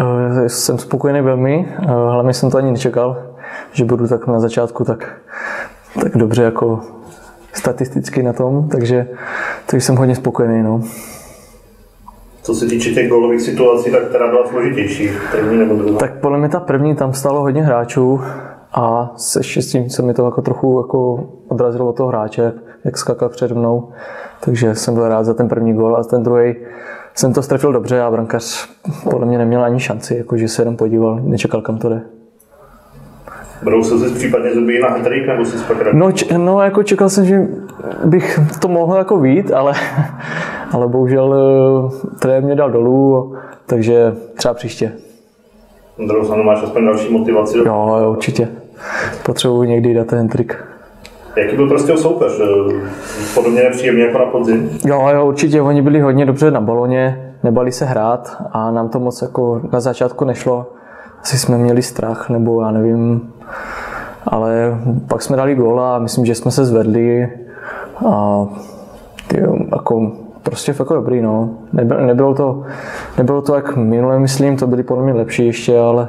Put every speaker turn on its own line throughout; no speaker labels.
Uh, jsem spokojený velmi, hlavně jsem to ani nečekal, že budu tak na začátku tak, tak dobře jako statisticky na tom, takže, takže jsem hodně spokojený. No.
Co se týče těch gólových situací, tak která byla složitější, první nebo druhá?
Tak podle mě ta první, tam stalo hodně hráčů a se štěstím se mi to jako trochu jako odrazilo od toho hráče, jak skakal před mnou. Takže jsem byl rád za ten první gól a ten druhý jsem to strefil dobře a brankář podle mě neměl ani šanci, jakože se jenom podíval, nečekal kam to jde.
Budou se zase případně zuby na hatrik, nebo si pak
no, č- no, jako čekal jsem, že bych to mohl jako vít, ale, ale bohužel uh, trenér mě dal dolů, takže třeba příště.
Na druhou stranu máš aspoň další motivaci.
Jo, jo, určitě. Potřebuji někdy dát ten trik.
Jaký byl prostě soupeř? Podobně nepříjemný jako na podzim?
Jo, jo, určitě. Oni byli hodně dobře na baloně, nebali se hrát a nám to moc jako na začátku nešlo. Asi jsme měli strach, nebo já nevím. Ale pak jsme dali gól a myslím, že jsme se zvedli a ty, jako, prostě jako dobrý, no. Nebylo, nebylo, to, nebylo to jak minule, myslím, to byly podle mě lepší ještě, ale,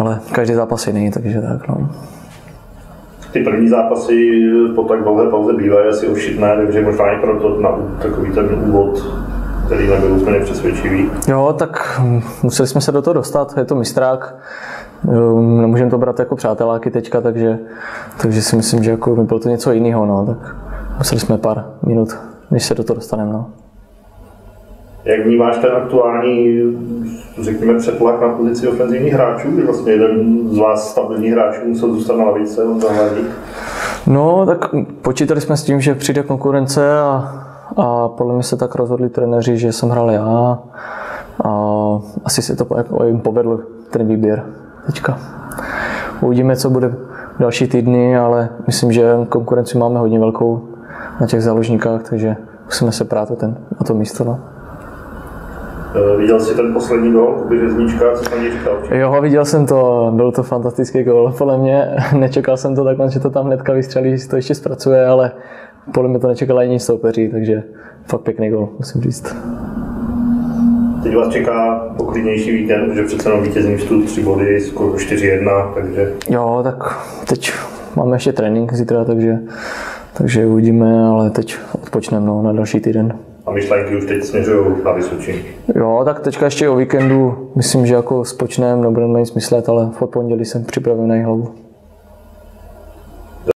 ale každý zápas jiný, takže tak, no
ty první zápasy po tak dlouhé pauze bývají asi ošitné, takže možná i proto na takový ten úvod který nebyl úplně přesvědčivý.
Jo, tak museli jsme se do toho dostat, je to mistrák, ehm, nemůžeme to brát jako přáteláky teďka, takže, takže si myslím, že jako bylo to něco jiného, no, tak museli jsme pár minut, než se do toho dostaneme. No.
Jak vnímáš ten aktuální, řekněme, přetlak na pozici ofenzivních hráčů, kdy vlastně jeden z vás stabilních hráčů musel zůstat na lavice, on zahladí?
No, tak počítali jsme s tím, že přijde konkurence a, a podle mě se tak rozhodli trenéři, že jsem hrál já a asi se to jako jim povedl ten výběr teďka. Uvidíme, co bude další týdny, ale myslím, že konkurenci máme hodně velkou na těch záložníkách, takže musíme se prát o, ten, o to místo. No.
Eh, viděl jsi ten poslední gol Kuby Řeznička, co tam říkal?
Jo, viděl jsem to, byl to fantastický gol. Podle mě nečekal jsem to takhle, že to tam hnedka vystřelí, že si to ještě zpracuje, ale podle mě to nečekal ani soupeří, takže fakt pěkný gol, musím říct.
Teď vás čeká poklidnější víkend, protože přece jenom vítězní vstup 3 body, skoro 4-1, takže...
Jo, tak teď máme ještě trénink zítra, takže, takže uvidíme, ale teď odpočneme no, na další týden
myšlenky už teď směřují na Vysočí.
Jo, tak teďka ještě o víkendu myslím, že jako spočneme, nebudeme nic myslet, ale v pondělí jsem připravený hlavu.